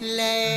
lay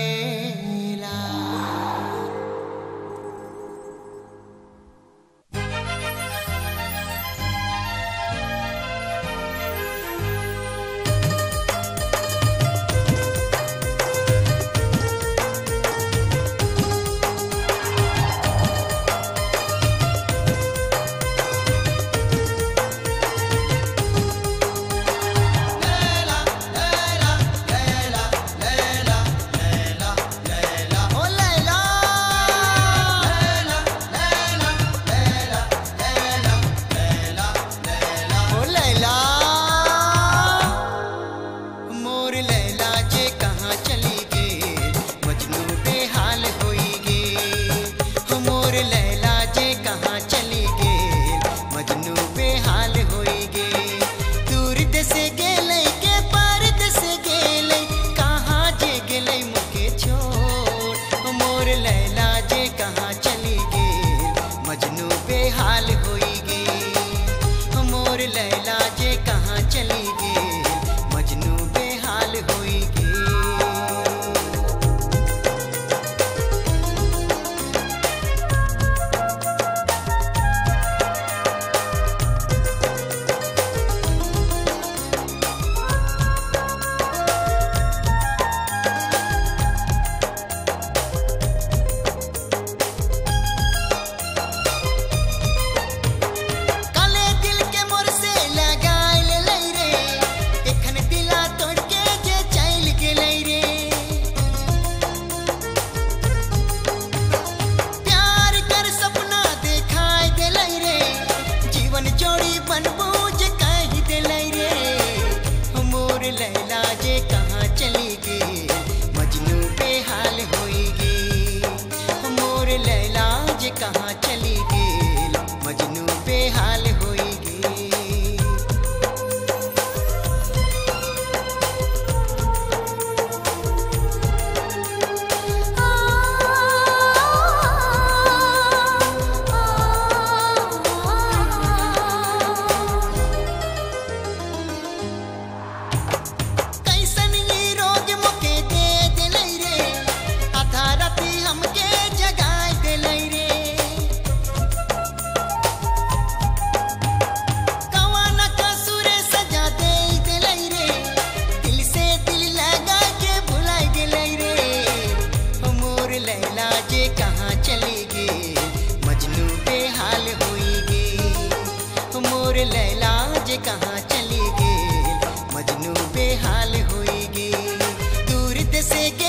this again.